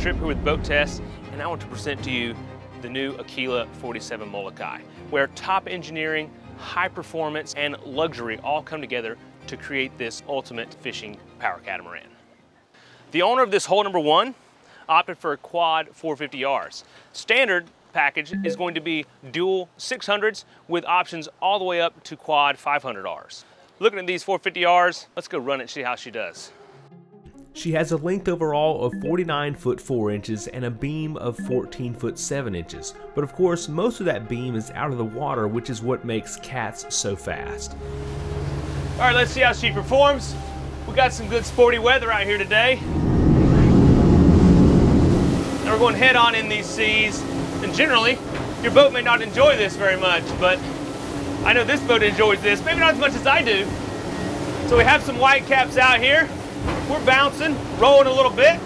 Trip here with Boat Test, and I want to present to you the new Aquila 47 Molokai, where top engineering, high performance, and luxury all come together to create this ultimate fishing power catamaran. The owner of this hull number one opted for a quad 450Rs. Standard package is going to be dual 600s with options all the way up to quad 500Rs. Looking at these 450Rs, let's go run it and see how she does. She has a length overall of 49 foot 4 inches and a beam of 14 foot 7 inches. But of course, most of that beam is out of the water, which is what makes cats so fast. All right, let's see how she performs. We got some good sporty weather out here today. And we're going head on in these seas. And generally, your boat may not enjoy this very much, but I know this boat enjoys this, maybe not as much as I do. So we have some white caps out here. We're bouncing, rolling a little bit.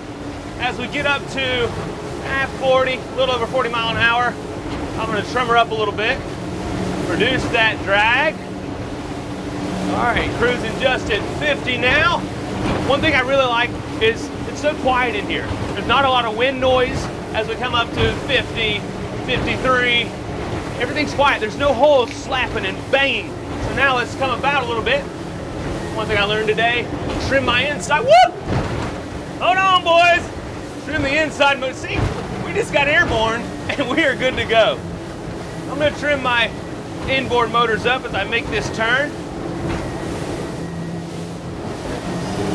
As we get up to eh, 40, a little over 40 mile an hour, I'm gonna trim her up a little bit, reduce that drag. All right, cruising just at 50 now. One thing I really like is it's so quiet in here. There's not a lot of wind noise as we come up to 50, 53. Everything's quiet. There's no holes slapping and banging. So now let's come about a little bit. One thing I learned today, trim my inside. Whoop! Hold on, boys. Trim the inside. But see, we just got airborne and we are good to go. I'm gonna trim my inboard motors up as I make this turn.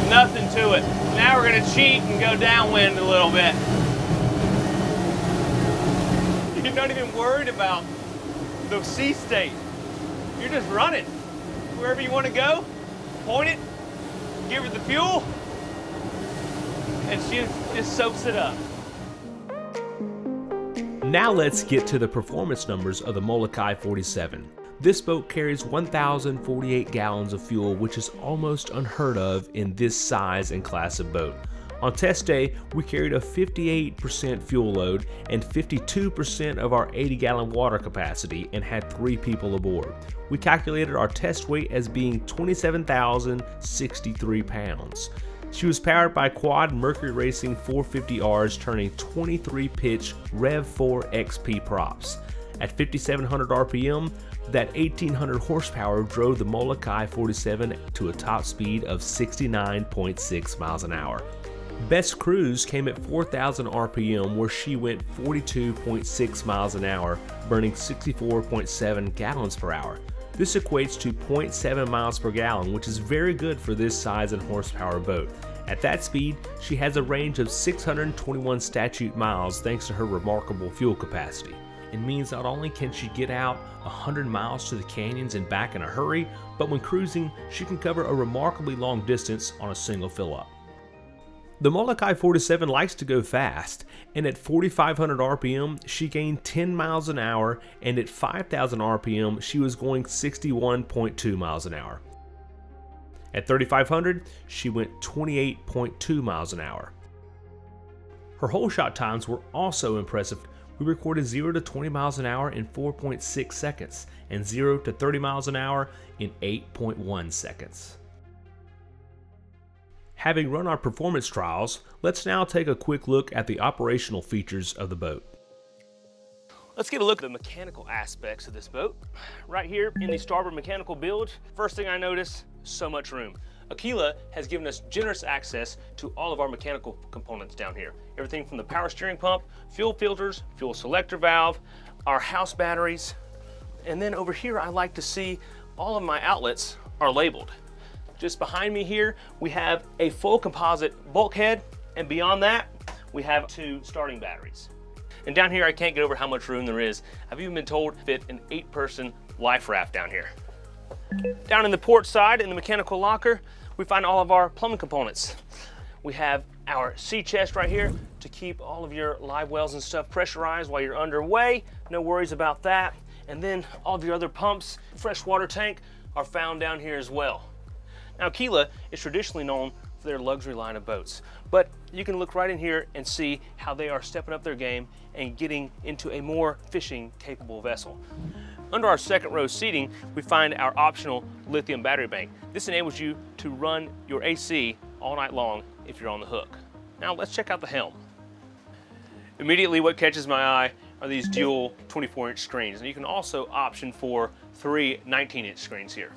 Nothing to it. Now we're gonna cheat and go downwind a little bit. You're not even worried about the sea state. You're just running. Wherever you want to go, point it, give her the fuel, and she just soaks it up. Now let's get to the performance numbers of the Molokai 47. This boat carries 1,048 gallons of fuel, which is almost unheard of in this size and class of boat. On test day, we carried a 58% fuel load and 52% of our 80 gallon water capacity and had three people aboard. We calculated our test weight as being 27,063 pounds. She was powered by Quad Mercury Racing 450Rs turning 23 pitch Rev 4 XP props. At 5700 RPM, that 1800 horsepower drove the Molokai 47 to a top speed of 69.6 miles an hour. Best cruise came at 4,000 RPM, where she went 42.6 miles an hour, burning 64.7 gallons per hour. This equates to 0.7 miles per gallon, which is very good for this size and horsepower boat. At that speed, she has a range of 621 statute miles thanks to her remarkable fuel capacity. It means not only can she get out 100 miles to the canyons and back in a hurry, but when cruising, she can cover a remarkably long distance on a single fill up. The Molokai 47 likes to go fast, and at 4500 RPM, she gained 10 miles an hour, and at 5000 RPM, she was going 61.2 miles an hour. At 3500, she went 28.2 miles an hour. Her hole shot times were also impressive. We recorded 0 to 20 miles an hour in 4.6 seconds, and 0 to 30 miles an hour in 8.1 seconds. Having run our performance trials, let's now take a quick look at the operational features of the boat. Let's get a look at the mechanical aspects of this boat. Right here in the starboard mechanical bilge, first thing I notice, so much room. Aquila has given us generous access to all of our mechanical components down here. Everything from the power steering pump, fuel filters, fuel selector valve, our house batteries, and then over here I like to see all of my outlets are labeled. Just behind me here, we have a full composite bulkhead, and beyond that, we have two starting batteries. And down here, I can't get over how much room there is. I've even been told to fit an eight person life raft down here. Down in the port side, in the mechanical locker, we find all of our plumbing components. We have our sea chest right here to keep all of your live wells and stuff pressurized while you're underway. No worries about that. And then all of your other pumps, fresh water tank are found down here as well. Now, Aquila is traditionally known for their luxury line of boats, but you can look right in here and see how they are stepping up their game and getting into a more fishing capable vessel. Under our second row seating, we find our optional lithium battery bank. This enables you to run your AC all night long if you're on the hook. Now let's check out the helm. Immediately what catches my eye are these dual 24 inch screens. And you can also option for three 19 inch screens here.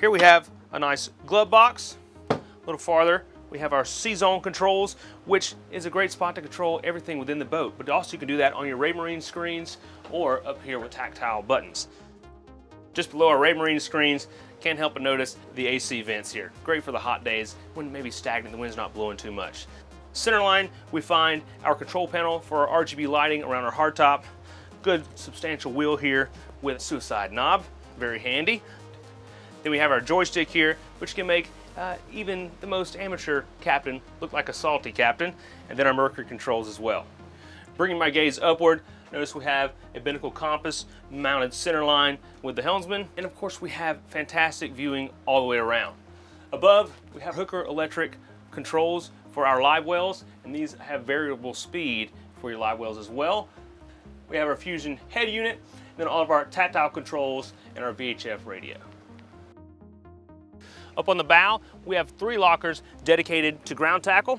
Here we have a nice glove box. A little farther, we have our C-Zone controls, which is a great spot to control everything within the boat. But also you can do that on your Raymarine screens or up here with tactile buttons. Just below our Raymarine screens, can't help but notice the AC vents here. Great for the hot days when maybe stagnant, the wind's not blowing too much. Centerline, we find our control panel for our RGB lighting around our hardtop. Good substantial wheel here with a suicide knob, very handy. Then we have our joystick here, which can make uh, even the most amateur captain look like a salty captain, and then our mercury controls as well. Bringing my gaze upward, notice we have a binnacle compass mounted center line with the helmsman, and of course we have fantastic viewing all the way around. Above, we have Hooker electric controls for our live wells, and these have variable speed for your live wells as well. We have our Fusion head unit, then all of our tactile controls and our VHF radio. Up on the bow, we have three lockers dedicated to ground tackle.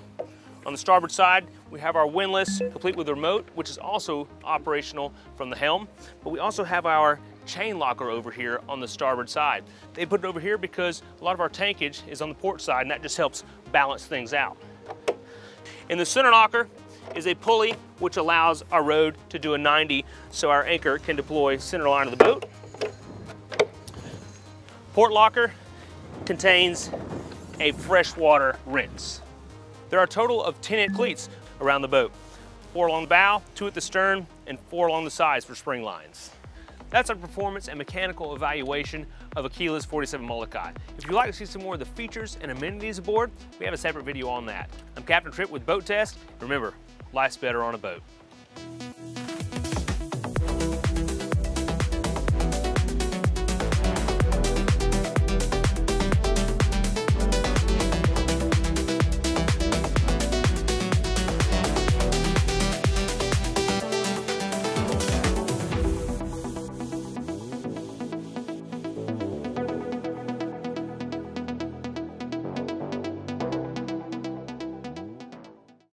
On the starboard side, we have our windlass complete with remote, which is also operational from the helm. But we also have our chain locker over here on the starboard side. They put it over here because a lot of our tankage is on the port side and that just helps balance things out. In the center locker is a pulley which allows our rode to do a 90 so our anchor can deploy center line of the boat. Port locker contains a freshwater rinse. There are a total of 10 inch cleats around the boat. Four along the bow, two at the stern, and four along the sides for spring lines. That's our performance and mechanical evaluation of Aquila's 47 Molokai. If you'd like to see some more of the features and amenities aboard, we have a separate video on that. I'm Captain Trip with Boat Test. Remember, life's better on a boat.